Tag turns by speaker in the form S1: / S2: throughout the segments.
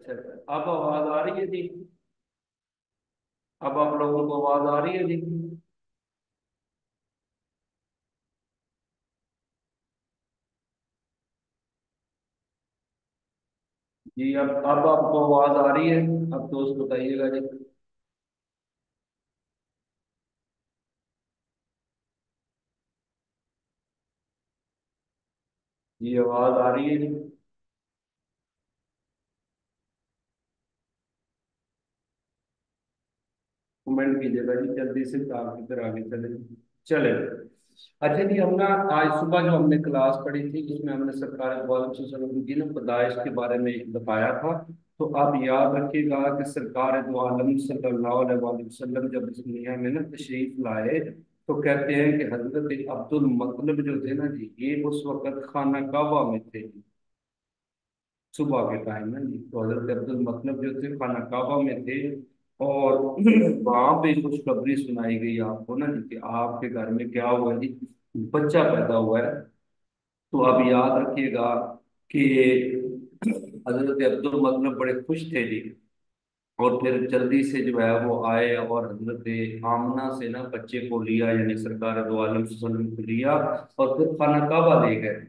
S1: अच्छा अब आवाज़ आ रही है जी? अब आप लोगों को आवाज़ आ रही है जी? जी, अब अब आपको आवाज़ आ रही है। अब दोस्त बताइएगा जी। जी, आवाज़ आ रही है जी। कमेंट कीजिएगा जी जल्दी से ताकि फिर आगे चले। चले। अच्छा जी हम ना आज सुबह जो हमने क्लास पढ़ी थी उसमें हमने सरकार वालम की ना पैदाइश के बारे में बताया था। तो आप याद रखिएगा कि सरकार दो आलम सल्लल्लाहु अलैहि वसल्लम जब इस दुनिया में ना तशरीफ़ लाए तो कहते हैं कि हज़रत अब्दुल मतलब जो थे ना जी, ये उस वक्त खाना काबा में थे। सुबह के टाइम में जी तो हज़रत अब्दुल मतलब जो थे खाना काबा में थे। और वहाँ पे कुछ खुशखबरी सुनाई गई आपको ना, कि आपके घर में क्या हुआ जी? बच्चा पैदा हुआ है। तो आप याद रखिएगा कि हज़रत अब्दुल मतलब बड़े खुश थे जी। और फिर जल्दी से जो है वो आए और हज़रत आमना से ना बच्चे को लिया, यानी सरकार को लिया और फिर खाना काबा ले गए।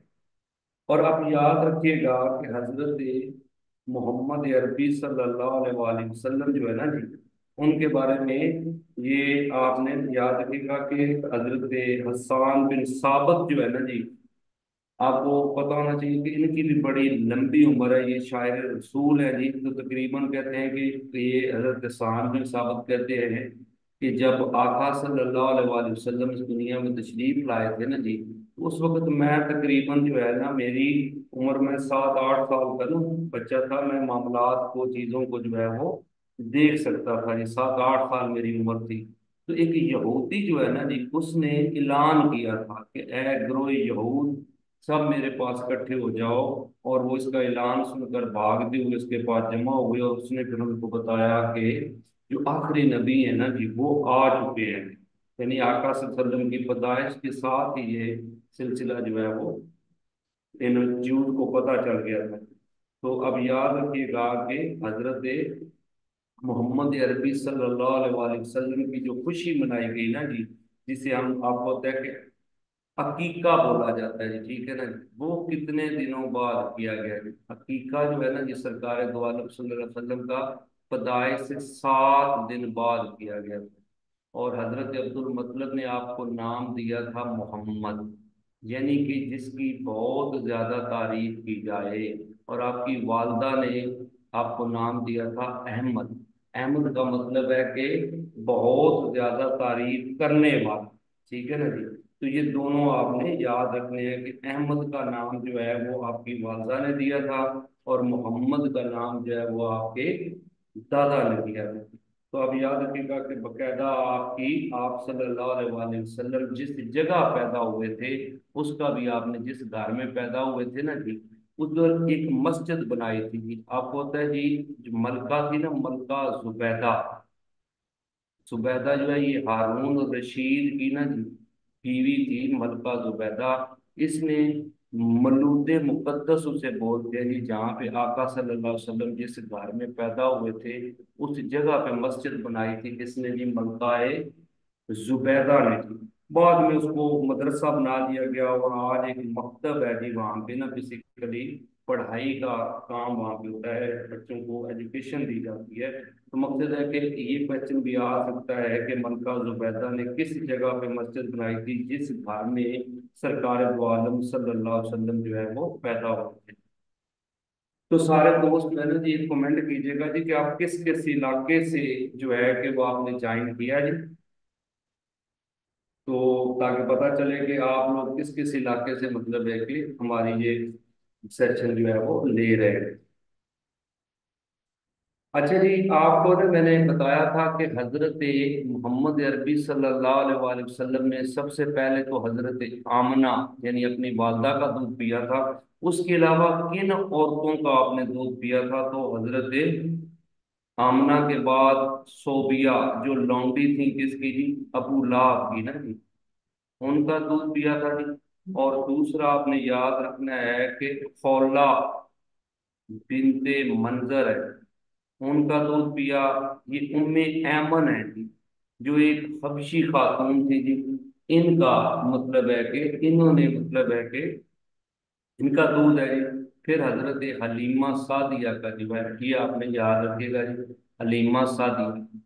S1: और आप याद रखिएगा कि हज़रत मोहम्मद अरबी सल्लल्लाहु अलैहि वसल्लम जो है ना जी उनके बारे में ये आपने याद रखेगा कि हज़रत हसान बिन साबत जो है ना जी, आपको पता होना चाहिए कि इनकी भी बड़ी लंबी उम्र है, ये शायर रसूल है जी। तो तकरीबन कहते हैं कि ये हज़रत हसान बिन साबत कहते हैं कि जब आका सल्लल्लाहु अलैहि वसल्लम इस दुनिया में तशरीफ़ लाए थे ना जी, उस वक्त मैं तकरीबन जो है ना मेरी उम्र में सात आठ साल का ना बच्चा था, मैं मामलात को, चीज़ों को जो है वो देख सकता था जी सात आठ साल मेरी उम्र थी। तो एक यहूदी जो है ना जी, उसने ऐलान किया था कि ए ग्रो यहूद, सब मेरे पास इकट्ठे हो जाओ। और वो इसका ऐलान सुनकर भागते हुए, उसके पास जमा हुए और उसने फिर उनको बताया कि जो आखिरी नबी है ना जी, वो आ चुके हैं। यानी आका सल्लम की पैदाइश के साथ ही ये सिलसिला जो है वो इन जूद को पता चल गया था। तो अब याद रखिएगा कि हज़रत मोहम्मद अरबी वसल्लम की जो खुशी मनाई गई ना जी, जिसे हम आपको है कि अकीका बोला जाता है जी, ठीक है ना वो कितने दिनों बाद किया गया जी? अकीका जो है ना जी, सरकार वसल्लम का पैदाइश से सात दिन बाद किया गया था। और हज़रत अब्दुल मतलब ने आपको नाम दिया था मोहम्मद, यानी कि जिसकी बहुत ज़्यादा तारीफ़ की जाए। और आपकी वालदा ने आपको नाम दिया था अहमद। अहमद का मतलब है कि बहुत ज़्यादा तारीफ़ करने वाला। ठीक है ना जी? तो ये दोनों आपने याद रखने हैं कि अहमद का नाम जो है वो आपकी वालदा ने दिया था और मोहम्मद का नाम जो है वो आपके दादा ने दिया था। तो अब याद रखिएगा कि बकायदा आपकी, आप सल्लल्लाहु अलैहि वसल्लम जिस जगह पैदा हुए थे, उसका भी आपने जिस घर में पैदा हुए थे ना जी उधर एक मस्जिद बनाई थी। आपको होता है जी, जो मलका थी ना, मलका जुबैदा। जुबैदा जो है, ये हारून रशीद की ना बीवी थी, मलका जुबैदा। इसने मलूद मुकद्दस उसे बोलते हैं जी, जहाँ पे आका सल्लल्लाहु अलैहि वसल्लम जिस घर में पैदा हुए थे, उस जगह पे मस्जिद बनाई थी। इसने जी मलका जुबैदा ने। बाद में उसको मदरसा बना दिया गया। और आज एक मकतब है जी, वहाँ पे ना बेसिकली पढ़ाई का काम वहाँ पे होता है, बच्चों को एजुकेशन दी जाती है। तो मकसद है कि ये क्वेश्चन भी आ सकता है कि मलका जुबैदा ने किस जगह पे मस्जिद बनाई थी, जिस घर में सरकार आलम जो है वो पैदा हुए थे तो सारे दोस्त मैंने जी कमेंट कीजिएगा जी कि आप किस किस इलाके से जो है कि वो आपने ज्वाइन किया जी? तो ताकि पता चले कि आप लोग किस किस इलाके से मतलब है कि हमारी ये सेक्शन जो है वो ले रहे हैं। अच्छा जी, आपको ना मैंने बताया था कि हज़रत मोहम्मद अरबी सल्लल्लाहु अलैहि वसल्लम ने सबसे पहले तो हज़रत आमना, यानी अपनी वालदा का दूध पिया था। उसके अलावा किन औरतों का आपने दूध पिया था? तो हज़रत आमना के बाद सोबिया, जो लौंडी थी किसकी जी? अबू लाभ की ना जी। उनका दूध पिया था जी। और दूसरा आपने याद रखना है कि खौला बिनते मंजर है। उनका दूध पिया, ये उम्मे ऐमन है जी, जो एक हबशी खातून थी जी। इनका मतलब है कि, इन्होंने मतलब है कि, इनका दूध है जी। फिर हज़रत हलीमा सादिया का जो है ये आपने याद रखिएगा जी, हलीमा सादिया।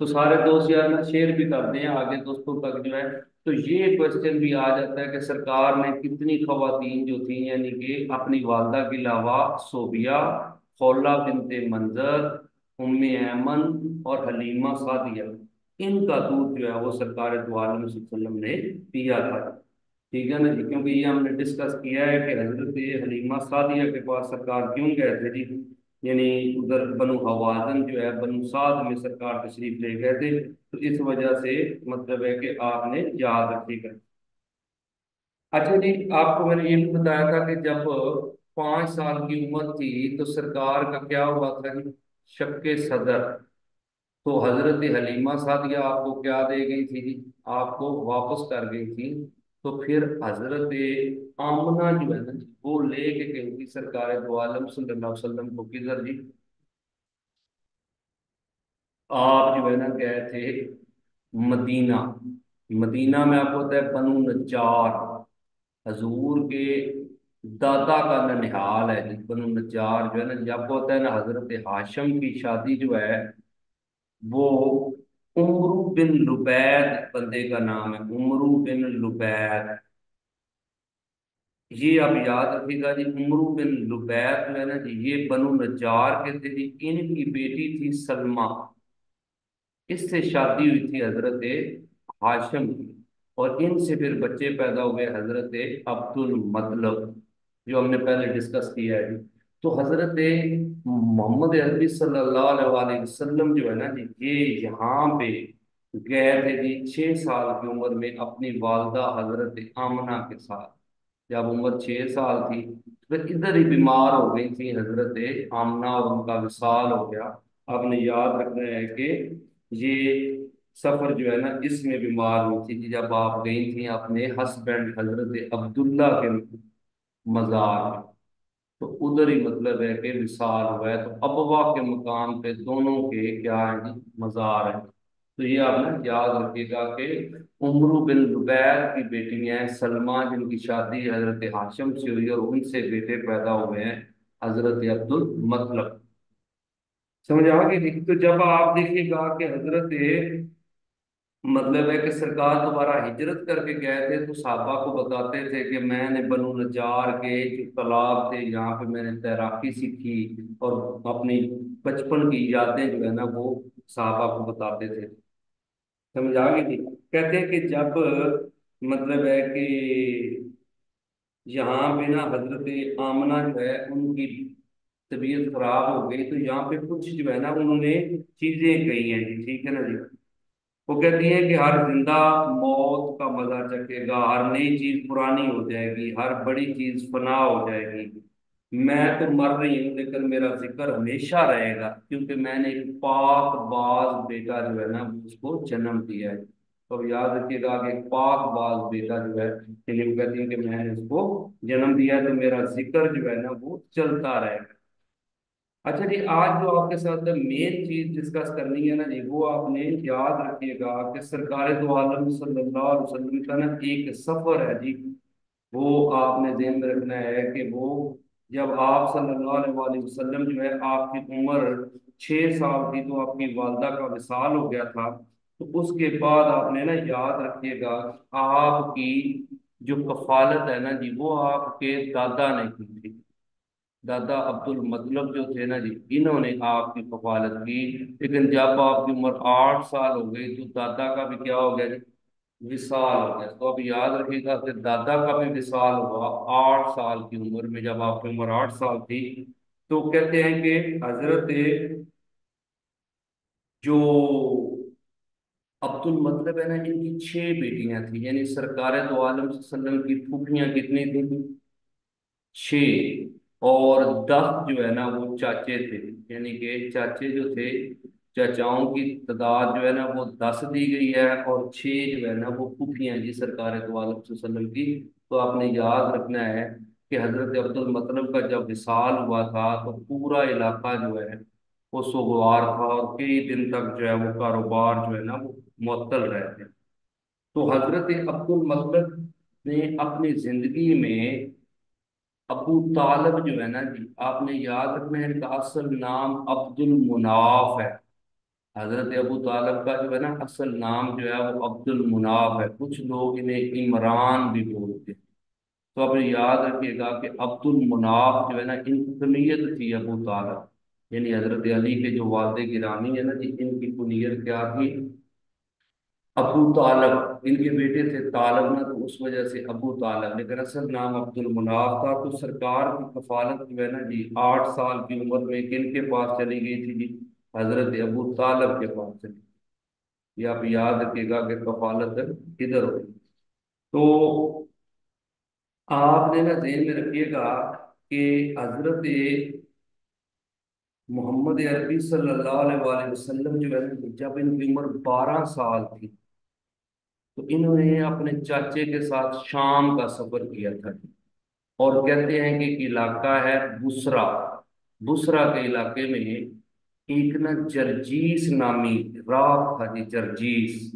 S1: तो सारे दोस्त यार ना शेयर भी करते हैं आगे दोस्तों तक जो है। तो ये क्वेश्चन भी आ जाता है कि सरकार ने कितनी खवातीन जो थी, यानी कि अपनी वालदा के अलावा सोबिया, खौला बिनते मंजर, उम्मे ऐमन और हलीमा सादिया, इनका दूध जो है वो सरकार ने पिया था। ठीक है ना जी? क्योंकि ये हमने डिस्कस किया है कि हज़रत हलीमा सादिया के पास सरकार क्यों गए थे? जी यानी उधर बनु हवाजन जो है, बनु साद में सरकार तशरीफ़ ले गए थे। तो इस वजह से मतलब है कि आपने याद रखिएगा अच्छा जी, आपको मैंने ये भी बताया था कि जब पाँच साल की उम्र थी तो सरकार का क्या हुआ था जी? शक सदर। तो हज़रत हलीमा सादिया आपको क्या दे गई थी जी? आपको वापस कर गई थी तो फिर हज़रत आमना जो है ना वो लेके थी सरकार दो आलम वसल्लम को किधर जी? आप जो है ना गए थे मदीना। मदीना में आपको होता है बनु नज्जार। हजूर के दादा का ननिहाल है जी, बनु नज्जार जो है ना जब होता है ना हज़रत हाशम की शादी जो है, वो उमरू बिन लुबैद बंदे का नाम है उमरू बिन लुबैद ये आप याद रखिएगा जी, उमरू बिन लुबैद जो है ना जी, ये बनु नज्जार के थे जी, इनकी बेटी थी सलमा। इससे शादी हुई थी हज़रत हाशम की और इनसे फिर बच्चे पैदा हुए हज़रत अब्दुल मतलब जो हमने पहले डिस्कस किया है जी। तो हज़रत मोहम्मद अरबी वसल्लम जो है ना जी, ये यहाँ पे गए थे जी छः साल की उम्र में अपनी वालदा हज़रत आमना के साथ। जब उम्र छः साल थी फिर इधर ही बीमार हो गई थी हज़रत आमना और उनका विशाल हो गया। आपने याद रखना है कि ये सफ़र जो है ना, इसमें बीमार हुई थी जब आप गई थी अपने हस्बैंड हज़रत अब्दुल्ला के मजार तो उधर ही मतलब है कि विशाल हुआ है। तो अबवा के मकाम पे दोनों के क्या है? जी मजार है। तो ये आपने याद रखिएगा कि उमरू बिन जुबैर की बेटी हैं, सलमा जिनकी शादी हज़रत हाशम से हुई और उनसे बेटे पैदा हुए हैं हज़रत अब्दुल मतलब समझ आ गई? तो जब आप देखिएगा कि हज़रत मतलब है कि सरकार दोबारा हिजरत करके गए थे तो साहबा को बताते थे कि मैंने बनु नजार के जो तालाब थे, यहाँ पे मैंने तैराकी सीखी और अपनी बचपन की यादें जो है ना वो साहबा को बताते थे। समझ आ गई थी? कहते हैं कि जब मतलब है कि यहाँ पे ना हज़रत आमना जो है, उनकी तबीयत खराब हो गई तो यहाँ पे कुछ जो है ना उन्होंने चीज़ें कही हैं जी ठीक है ना जी? वो कहती है कि हर ज़िंदा मौत का मज़ा चखेगा, हर नई चीज़ पुरानी हो जाएगी, हर बड़ी चीज़ फना हो जाएगी। मैं तो मर रही हूँ, लेकिन मेरा ज़िक्र हमेशा रहेगा, क्योंकि मैंने एक पाक बाज बेटा जो है ना, उसको जन्म दिया है। तो याद रखिएगा कि एक पाक बाज बेटा जो है कहती है कि मैंने उसको जन्म दिया है तो मेरा ज़िक्र जो है ना, वो चलता रहेगा। अच्छा जी, आज जो आपके साथ मेन चीज़ डिस्कस करनी है ना जी, वो आपने याद रखिएगा कि सरकार दो आलम वसल्लम का ना एक सफ़र है जी। वो आपने ध्यान में रखना है कि वो जब आप वसल्लम जो है आपकी उम्र छः साल थी तो आपकी वालदा का विशाल हो गया था तो उसके बाद आपने ना याद रखिएगा, आपकी जो कफालत है ना जी, वो आपके दादा ने की थी। दादा अब्दुल मतलब जो थे ना जी, इन्होंने आपकी कफालत की। लेकिन जब आपकी उम्र आठ साल हो गई तो दादा का भी क्या हो गया जी? विशाल हो गया। तो अब याद रखिएगा कि दादा का भी विशाल हुआ आठ साल की उम्र में। जब आपकी उम्र आठ साल थी तो कहते हैं कि हज़रत जो अब्दुल मतलब है ना, इनकी छह बेटियाँ थी। यानी सरकार तो आलम की फूफियाँ कितनी थी? छह। और दस जो है ना वो चाचे थे, यानी कि चाचे जो थे, चाचाओं की तादाद जो है ना वो दस दी गई है और छह जो है ना वो फूफियाँ जी सरकार की। तो आपने याद रखना है कि हज़रत अब्दुल मतलब का जब विशाल हुआ था तो पूरा इलाका जो है वो सोगवार था और कई दिन तक जो है वो कारोबार जो है ना वो मअतल रहे थे। तो हज़रत अब्दुल मतलब ने अपनी ज़िंदगी में अबू तालब जो है ना जी, आपने याद रखना है, इनका असल नाम अब्दुल मुनाफ है। हज़रत अबू तालब का जो है ना असल नाम जो है वो अब्दुल मुनाफ है। कुछ लोग इन्हें इमरान भी बोलते हैं। तो आप याद रखिएगा कि अब्दुल मुनाफ जो है ना इन कुनीयत थी अबू तालब। यानी हज़रत अली के जो वालदे गिरामी है ना जी, इनकी कुनीयत क्या थी? अबू तालब, इनके बेटे थे तालब ना तो उस वजह से अबू तालब लेकिन असल नाम अब्दुल मुनाफ था। तो सरकार की कफालत जो है ना जी आठ साल की उम्र में किन के पास चली गई थी जी, हज़रत अबू तालब के पास चली ये आप याद रखिएगा कि कफालत किधर हुई। तो आपने ना जेन में रखिएगा कि हज़रत मोहम्मद अरबी सल्लल्लाहु अलैहि वसल्लम जो है, जब इनकी उम्र बारह साल थी तो इन्होंने अपने चाचे के साथ शाम का सफ़र किया था। और कहते हैं कि इलाका है बुसरा। बुसरा के इलाके में एक ना जर्जीस नामी रात था जी, जर्जीस।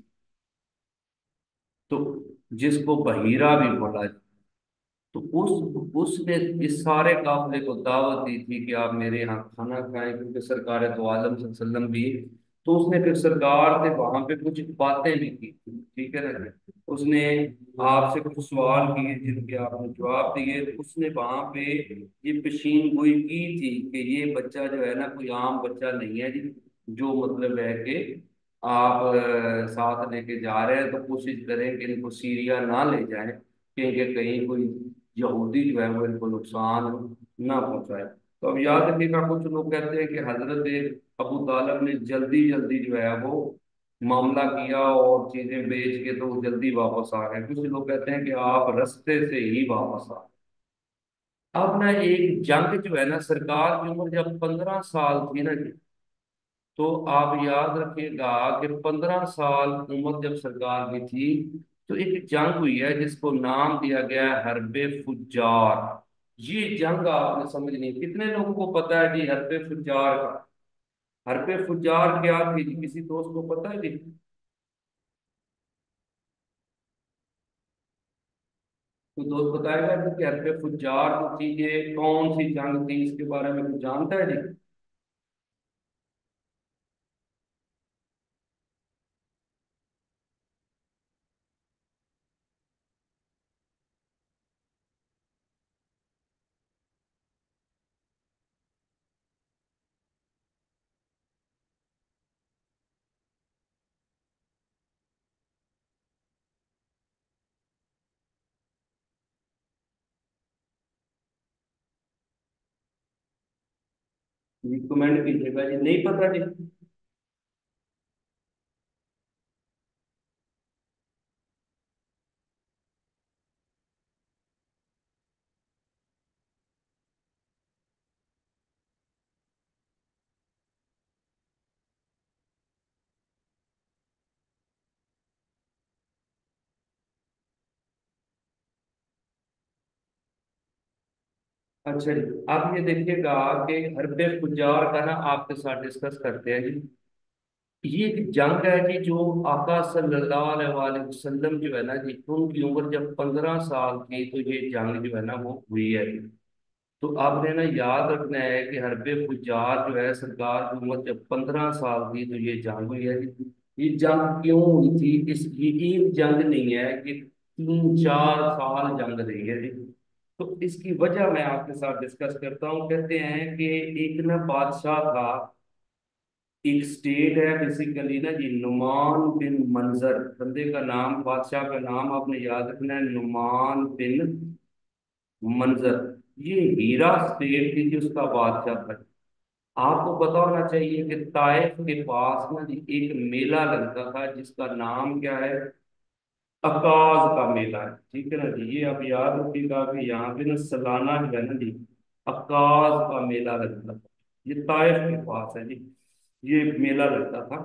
S1: तो जिसको बहीरा भी बोला तो उस, उसने इस सारे काफिले को दावत दी थी कि आप मेरे यहाँ खाना खाएँ, क्योंकि सरकार तो आलम भी तो उसने फिर सरकार से वहाँ पे कुछ बातें भी की, ठीक है ना उसने आपसे कुछ सवाल किए जिनके आपने जवाब दिए तो उसने वहाँ पे ये पेशीन गोई की थी कि ये बच्चा जो है ना, कोई आम बच्चा नहीं है जी, जो मतलब है कि आप साथ लेके जा रहे हैं तो कोशिश करें कि इनको सीरिया ना ले जाए, क्योंकि कहीं कोई यहूदी जो है वो इनको नुकसान ना पहुँचाए। तो अब याद रखिएगा, कुछ लोग कहते हैं कि हज़रत अबू तालब ने जल्दी जल्दी जो है वो मामला किया और चीज़ें बेच के तो जल्दी वापस आ गए। कुछ लोग कहते हैं कि आप रस्ते से ही वापस आ अब ना एक जंग जो है ना, सरकार की उम्र जब पंद्रह साल थी ना जी तो आप याद रखिएगा कि पंद्रह साल उम्र जब सरकार की थी तो एक जंग हुई है जिसको नाम दिया गया है हरबे फुजार ये जंग आपने समझ नहीं कितने लोगों को पता है जी हरबे फुजार का? हरबे फुजार क्या थी जी, किसी दोस्त को पता है जी? तो दोस्त बताएगा जी कि पे फुजार जो थी ये कौन सी जंग थी, इसके बारे में कुछ जानता है जी? की कीजिएगा जी। नहीं पता जी। अच्छा जी आप ये देखिएगा कि हरबे फुजार का ना आपके साथ डिस्कस करते हैं जी। ये एक जंग है जी जो आका वसल्लम जो है ना जी, उनकी उम्र जब पंद्रह साल थी तो ये जंग जो है ना वो हुई है। जी तो आपने ना याद रखना है कि हरबे फुजार जो है, सरकार की उम्र जब पंद्रह साल थी तो ये जंग हुई है। जी ये जंग क्यों हुई थी? इस ये एक जंग नहीं है कि तीन चार साल जंग रही है जी। तो इसकी वजह मैं आपके साथ डिस्कस करता हूँ। कहते हैं कि एक ना बादशाह था, एक स्टेट है बेसिकली ना जी, नुमान बिन मंजर। बंदे का नाम, बादशाह का नाम आपने याद रखना है, नुमान बिन मंजर। ये हीरा स्टेट थी जो, उसका बादशाह था। आपको पता होना चाहिए कि ताइफ के पास ना जी एक मेला लगता था, जिसका नाम क्या है? अकाज का मेला है। ठीक है ना जी? ये आप याद रखिएगा कि यहाँ पे ना सालाना जो है ना जी, अकाज का मेला लगता था। ये ताइफ के पास है जी। ये मेला लगता था।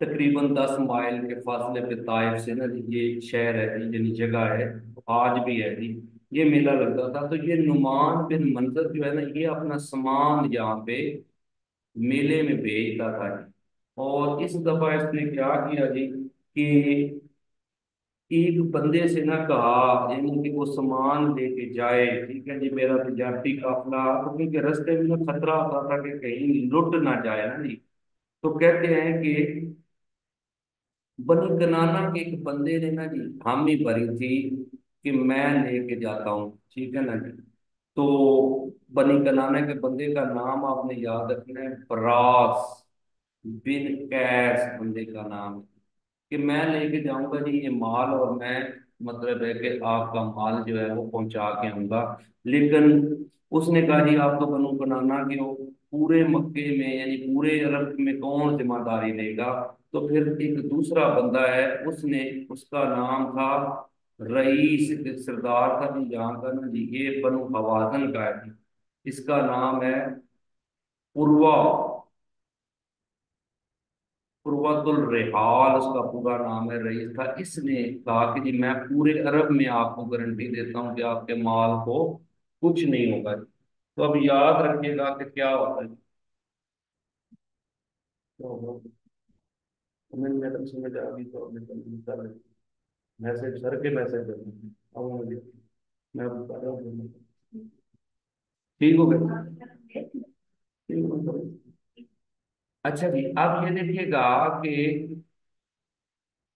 S1: तकरीबन दस माइल के फासले पे ताइफ से ना जी, ये शहर है जी, यानी जगह है, आज भी है जी। ये मेला लगता था। तो ये नुमान बिन मंजर जो है ना, ये अपना सामान यहाँ पे मेले में भेजता था जी। और इस दफ़ा इसने क्या किया जी कि एक बंदे से ना कहा, यानी कि वो सामान लेके जाए, ठीक है जी, मेरा तजारती काफिला तो क्योंकि रास्ते में ना खतरा होता था कि कहीं लुट ना जाए ना जी। तो कहते हैं कि बनी कनाना के एक बंदे ने ना जी हामी भरी थी कि मैं लेके जाता हूँ, ठीक है ना जी। तो बनी कनाना के बंदे का नाम आपने याद रखना है, बरास, बिन कैस बंदे का नाम है। कि मैं लेके जाऊँगा जी ये माल और मैं मतलब है कि आपका माल जो है वो पहुँचा के आऊँगा। लेकिन उसने कहा जी आप तो बनु बनाना के हो पूरे मक्के में यानी पूरे अरब में कौन ज़िम्मेदारी लेगा? तो फिर एक दूसरा बंदा है, उसने उसका नाम था रईस सरदार था जी यहाँ का ना जी, ये बनु हवाजन का है। इसका नाम है उर्वा। रेहाल, उसका पूरा नाम है रईस था। इसने कहा कि जी, मैं पूरे अरब में आपको गारंटी देता हूँ कि आपके माल को कुछ नहीं होगा। तो अब याद रखिएगा कि क्या होता है। तो तो मैसेज, सर के मैसेज मैं ठीक हो गया। अच्छा जी, अब ये देखिएगा कि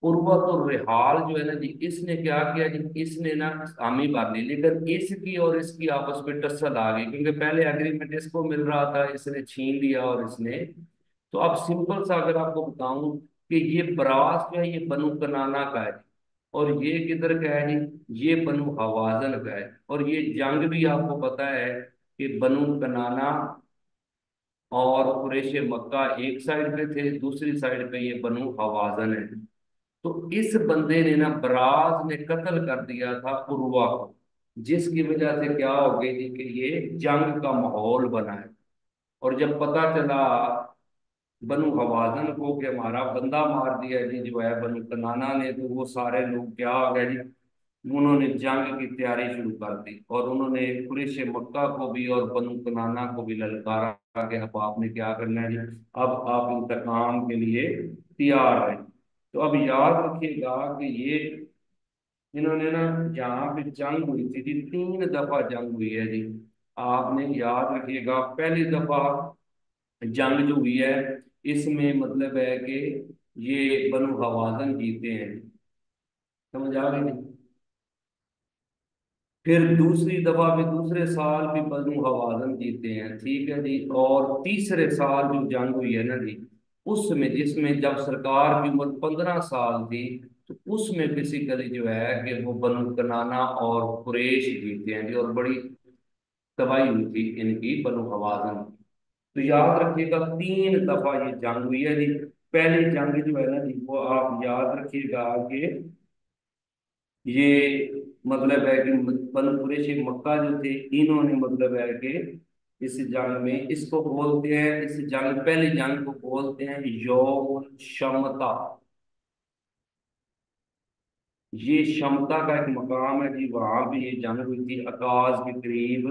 S1: उर्वत रेहाल जो है ना जी, इसने क्या किया जी, इसने ना हामी भर ली। लेकिन इसकी और इसकी आपस में टसल आ गई, क्योंकि पहले एग्रीमेंट इसको मिल रहा था, इसने छीन लिया और इसने। तो अब सिंपल सा अगर आपको बताऊँ कि ये बरास जो है, ये बनु कनाना का है। और ये किधर का है जी, ये बनु हवाजन का है। और ये जंग भी आपको पता है कि बनु कनाना और कुरैश मक्का एक साइड पे थे, दूसरी साइड पे ये बनु हवाजन है। तो इस बंदे ने ना बराज ने कत्ल कर दिया था उर्वा को, जिसकी वजह से क्या हो गई थी कि ये जंग का माहौल बना है। और जब पता चला बनु हवाजन को कि हमारा बंदा मार दिया जी, जो है बनु कनाना ने तो वो सारे लोग क्या हो गए जी उन्होंने जंग की तैयारी शुरू कर दी और उन्होंने कुरैश मक्का को भी और बनु कनाना को भी ललकारा के अब आपने क्या करना है? अब आप इंतकाम के लिए तैयार हैं। तो अब याद रखिएगा कि ये इन्होंने ना यहाँ पे जंग हुई थी जी, तीन दफ़ा जंग हुई है जी। आपने याद रखिएगा, पहली दफ़ा जंग जो हुई है, इसमें मतलब है कि ये बनु हवाजन जीते हैं। समझ आ गई फिर दूसरी दफ़ा भी दूसरे साल भी बनु हवाजन जीते हैं, ठीक है जी? और तीसरे साल जो जंग हुई है ना जी, उसमें, जिसमें जब सरकार की उम्र पंद्रह साल थी तो उसमें बेसिकली जो है कि वो बनु कनाना और कुरैश जीते हैं जी, और बड़ी तबाही हुई थी इनकी बनु हवाजन तो याद रखिएगा, तीन दफ़ा ये जंग हुई है जी। पहली जंग जो है ना जी, वो आप याद रखिएगा कि ये मतलब है कि बन कुरेशी मक्का जो थे, इन्होंने मतलब है कि इस जंग में इसको बोलते हैं, इस जंग, पहली जंग को बोलते हैं यौम क्षमता। ये क्षमता का एक मकाम है जी वहाँ भी ये जंग हुई थी आकाश के करीब।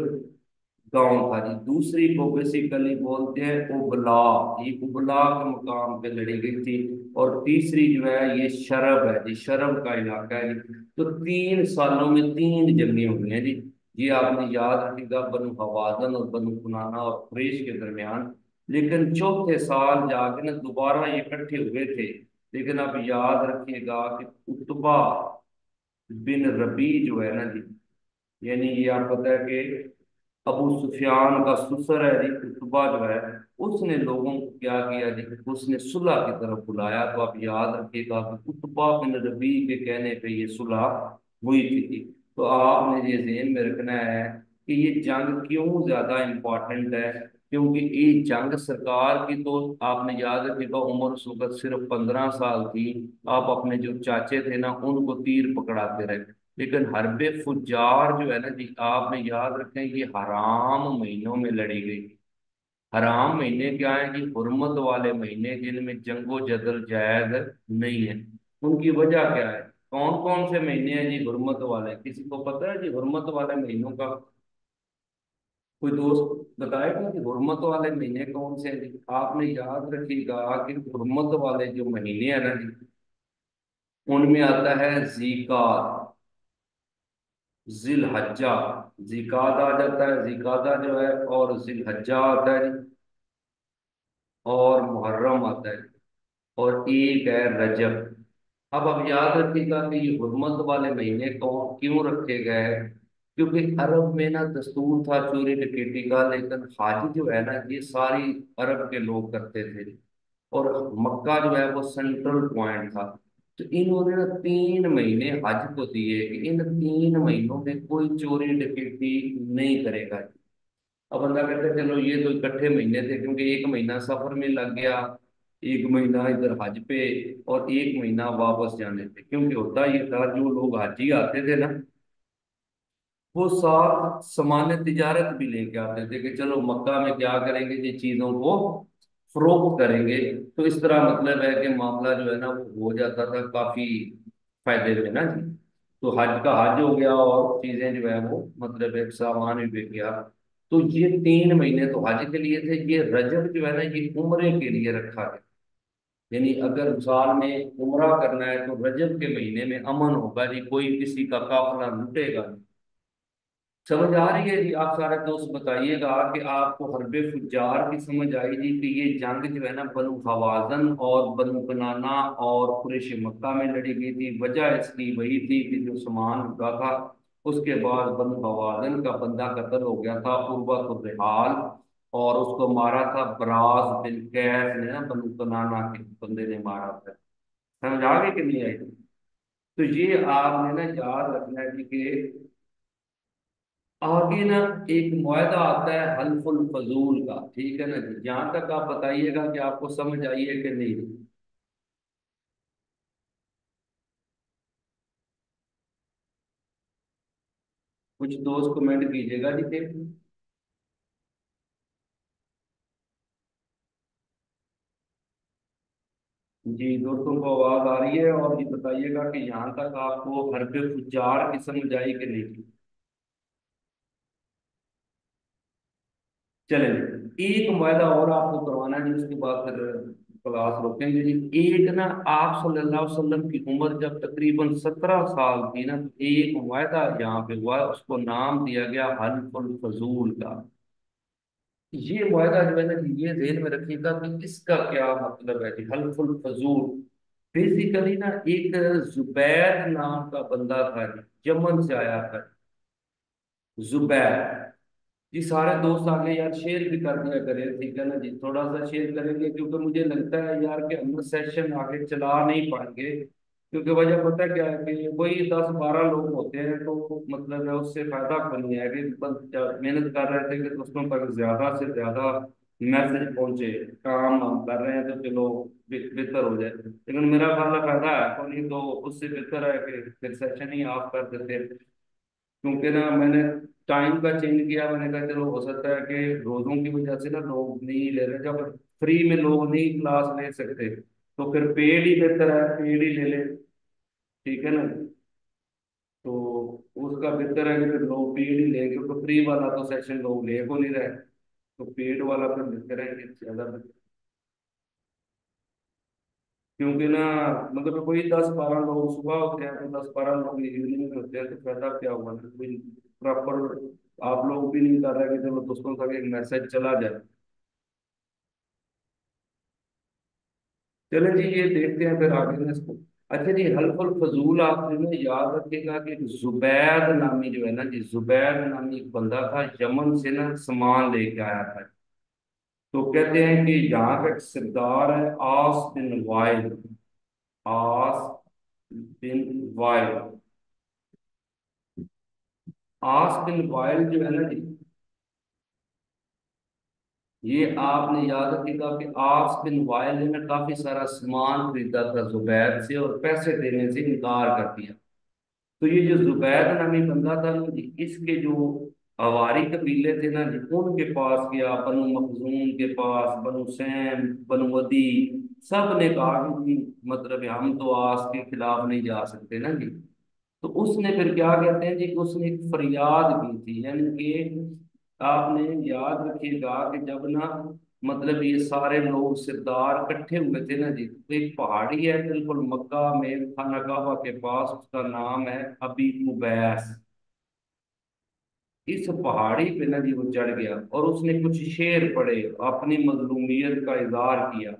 S1: गाँव था जी। दूसरी को बेसिकली बोलते हैं उबला ये उबला के मुकाम पे लड़ी गई थी। और तीसरी जो है, ये शरब है जी। शरब का इलाका है जी। तो तीन सालों में तीन जंगें हुई हैं जी। ये आपने याद रखिएगा, बनु हवाजन और बनु कुनाना और कुरैश के दरमियान। लेकिन चौथे साल जाके ना दोबारा ये इकट्ठे हुए थे। लेकिन आप याद रखिएगा कि उतबा बिन रबी जो है ना जी, यानी ये आप पता है कि अबू सुफियान का ससुर है जी कुतबा जो है, उसने लोगों को क्या किया? जी उसने सुलह की तरफ़ बुलाया। तो आप याद रखिएगा कि कुतबा बिन रबी के कहने पे ये सुलह हुई थी। तो आपने ये जेहन में रखना है कि ये जंग क्यों ज़्यादा इम्पोर्टेंट है? क्योंकि ये जंग सरकार की तो आपने याद रखेगा उम्र वक्त सिर्फ़ पंद्रह साल थी। आप अपने जो चाचे थे ना, उनको तीर पकड़ाते रहे। लेकिन हरबे फुजार जो है ना जी आपने याद रखें, ये हराम महीनों में लड़ी गई। हराम महीने क्या है जी? हुरमत वाले महीने जिनमें जंगो जदल जायज़ नहीं है। उनकी वजह क्या है? कौन कौन से महीने हैं जी हुरमत वाले? किसी को पता है जी हुरमत वाले महीनों का? कोई दोस्त बताएगा कि हुर्मत वाले महीने कौन से हैं जी? आपने याद रखिएगा कि हुर्मत वाले जो महीने हैं ना जी, उनमें आता है जीकात। जिलहज्जा। जिकात आ जाता है, जिकादा जो है, और जिलहज्जा आता है और मुहर्रम आता है। और एक है रजब। अब अब याद रखिएगा कि ये हुर्मत वाले महीने कौन, क्यों रखे गए क्योंकि अरब में ना दस्तूर था, चोरी डकैती का, लेकिन हाजी जो है ना, ये सारी अरब के लोग करते थे। और मक्का जो है, वो सेंट्रल पॉइंट था। तो इन्होंने ना तीन महीने हज को दिए कि इन तीन महीनों में कोई चोरी डकैती नहीं करेगा अब बंदा कहता है, चलो, ये तो इकट्ठे महीने थे, क्योंकि एक महीना सफ़र में लग गया, एक महीना इधर हज पे और एक महीना वापस जाने पे। क्योंकि होता ये था, जो लोग हाजी आते थे ना, वो साथ सामान्य तिजारत भी लेके आते थे कि चलो, मक्का में क्या करेंगे जी चीज़ों को? फरोख्त करेंगे तो इस तरह मतलब है कि मामला जो है ना वो हो जाता था काफ़ी फ़ायदे में, ना जी? तो हज का हज हो गया और चीज़ें जो है वो मतलब एक सामान भी गया। तो ये तीन महीने तो हज के लिए थे, ये रजब जो है ना, ये उम्रे के लिए रखा गया। यानी अगर साल में उम्रा करना है तो रजब के महीने में अमन होगा जी, कोई किसी का काफिला लुटेगा नहीं। समझ आ रही है जी? आप सारे दोस्त बताइएगा कि आपको हरबे फुज्जार की समझ आई जी कि ये जंग जो है ना बनु हवाजन और बनु बनाना और कुरैश मक्का में लड़ी गई थी। वजह इसकी वही थी कि जो सामान उठा था, उसके बाद बनु हवाजन का बंदा कत्ल हो गया था, उर्वा रिहाल और उसको मारा था बराज बिन कैस ने ना बनु बनाना के बंदे ने मारा था। समझ आ गई कि नहीं आई? तो ये आपने ना याद रखना है कि आगे ना एक मुआदा आता है हल्फुल फजूल का, ठीक है ना जी? जहाँ तक आप बताइएगा कि आपको समझ आई है कि नहीं। कुछ दोस्त कमेंट कीजिएगा जी फिर। जी, दोस्तों को आवाज़ आ रही है और ये बताइएगा कि यहाँ तक आपको हरफ फुजार की समझ आई कि नहीं। चले एक मुआदा और आपको करवाना है उसके बाद फिर क्लास रोकेंगे जी। एक ना, आप सल्लल्लाहु अलैहि वसल्लम की उम्र जब तकरीबन सत्रह साल थी ना तो एक मुआदा यहाँ पे हुआ, उसको नाम दिया गया हल्फुल फजूल का। ये मुआदा जो है ना ये ध्यान में रखिएगा कि इसका क्या मतलब है जी, हल्फुल फजूल। बेसिकली ना, एक जुबैर नाम का बंदा था जी से आया था। जुबैर। जी सारे दोस्त आगे यार शेयर भी कर दिया करें, ठीक है ना जी? थोड़ा सा शेयर करेंगे क्योंकि मुझे लगता है यार कि हम सेशन आगे चला नहीं पाएँगे। क्योंकि वजह पता क्या है कि वही दस बारह लोग होते हैं तो मतलब है उससे फ़ायदा नहीं है कि मेहनत कर रहे थे कि दोस्तों तक ज़्यादा से ज़्यादा मैसेज पहुँचे, काम कर रहे हैं तो चलो बेहतर हो जाए। लेकिन मेरा ख्याल फ़ायदा है तो नहीं तो उससे बेहतर है कि फिर सेशन ही ऑफ़ कर देते क्योंकि ना मैंने टाइम का चेंज किया, मैंने कहा, चलो, हो सकता है कि रोजों की वजह से ना लोग नहीं ले रहे जब फ्री में लोग नहीं क्लास ले सकते। तो फिर पेड ही बेहतर है पेड ही ले ले। ठीक है ना? तो उसका बेहतर है कि फिर लोग पेड ही लें, क्योंकि फ्री वाला तो सेशन लोग ले को नहीं रहे। तो पेड वाला फिर बेहतर है कि ज़्यादा क्योंकि ना मतलब कोई दस बारह लोग सुबह होते हैं तो दस बारह लोग इवनिंग में होते हैं तो फ़ायदा क्या हुआ ना? कोई प्रॉपर आप लोग भी नहीं कर रहे कि चलो दोस्तों तक एक मैसेज चला जाए। चले जी, ये देखते हैं फिर आगे इसको। अच्छा जी, हल्फुल फजूल आपने में याद रखिएगा कि जुबैद नामी जो है ना जी जुबैद नामी एक बंदा था, यमन से ना सामान लेके आया था। तो कहते हैं कि यहाँ का सरदार है, आस बिन वाइल आस बिन वाइल आस बिन वाइल जो है ना जी, ये आपने याद रखिएगा कि आस बिन वाइल ने काफ़ी सारा सामान खरीदा था जुबैर से और पैसे देने से इनकार कर दिया। तो ये जो जुबैर नामी बंदा था इसके जो अवारी कबीले थे ना जी उनके पास गया, बनु मखजूम के पास, बनु सैम, बनु वदी। सबने कहा कि मतलब हम तो आस के खिलाफ नहीं जा सकते ना जी। तो उसने फिर क्या कहते हैं जी, उसने एक फरियाद की थी, यानी कि आपने याद रखिएगा कि जब ना मतलब ये सारे लोग सरदार इकट्ठे हुए थे ना जी तो एक पहाड़ी है बिल्कुल मक्का में, खाना के पास, उसका नाम है अबी कुबैस इस पहाड़ी पे ना जी वो चढ़ गया और उसने कुछ शेर पढ़े, अपनी मजलूमियत का इजहार किया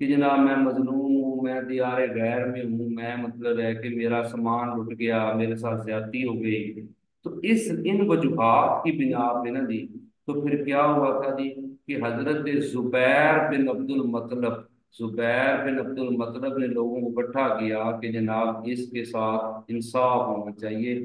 S1: कि जनाब मैं मजलूम हूँ, मैं दियारे गैर में हूँ, मैं मतलब है कि मेरा सामान लुट गया, मेरे साथ ज्यादती हो गई। तो इस इन वजूहात की बिना पे ना जी तो फिर क्या हुआ था जी कि हज़रत जुबैर बिन अब्दुल मतलब जुबैर बिन अब्दुल मतलब ने लोगों को इकट्ठा किया कि जनाब इसके साथ इंसाफ होना चाहिए।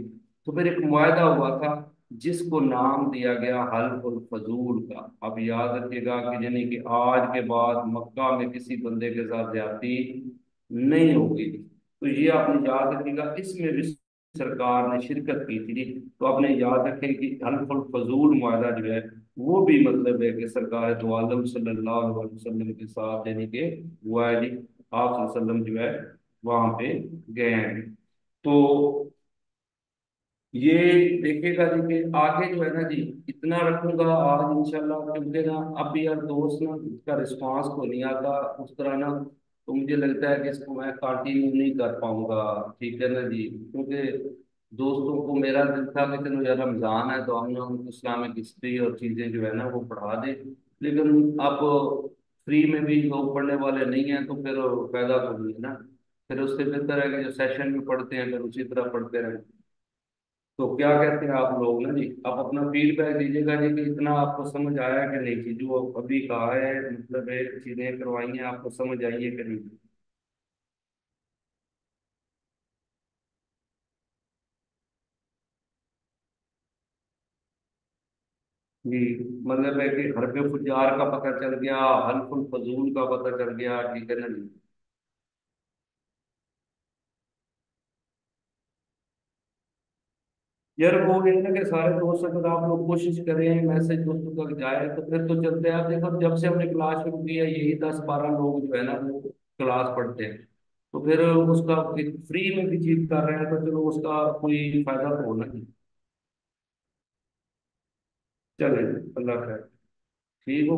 S1: तो फिर एक मुआहदा हुआ था जिसको नाम दिया गया हल्फुल फजूल का। अब याद रखिएगा कि यानी कि आज के बाद मक्का में किसी बंदे के साथ ज्यादती नहीं होगी। तो ये आपने याद रखिएगा, इसमें भी सरकार ने शिरकत की थी। तो आपने याद रखें कि हल्फुल फजूल मुआहदा जो है, वो भी मतलब है कि सरकार तो आलम सल्लल्लाहु अलैहि वसल्लम के साथ यानी कि जी, आप जो है, वहाँ पे गए हैं। तो ये देखिएगा जी कि आगे जो है ना जी, इतना रखूँगा, आज इंशाल्लाह क्योंकि ना, अब यार दोस्त ना, इसका रिस्पांस को नहीं आता। उस तरह ना तो मुझे लगता है कि इसको मैं कंटिन्यू नहीं कर पाऊँगा। ठीक है ना जी? क्योंकि दोस्तों को मेरा दिल था कि चलो यार रमज़ान है तो हम ना उनको इस्लामिक हिस्ट्री और चीज़ें जो है ना, वो पढ़ा दें। लेकिन अब फ्री में भी लोग पढ़ने वाले नहीं हैं तो फिर फ़ायदा तो नहीं ना। फिर उससे बेहतर है कि जो सेशन में पढ़ते हैं, फिर उसी तरह पढ़ते रहें। तो क्या कहते हैं आप लोग ना जी? आप अपना फीडबैक दीजिएगा जी कि इतना आपको समझ आया कि नहीं, कि जो अभी कहा है मतलब है, चीज़ें करवाई हैं, आपको समझ आई है कि नहीं? जी मतलब है कि हरफ फुजार का पता चल गया हल्फुल फजूल का पता चल गया, ठीक है ना जी? यार, वो ये ना कि सारे दोस्त अगर आप लोग कोशिश करें मैसेज दोस्तों तक जाए तो फिर तो चलते हैं। आप देखो जब से हमने क्लास शुरू की है, यही दस बारह लोग जो है ना, वो क्लास पढ़ते हैं। तो फिर उसका फ्री में भी चीज़ कर रहे हैं तो चलो उसका कोई फ़ायदा तो होना ही। चले, अल्लाह खैर। ठीक हो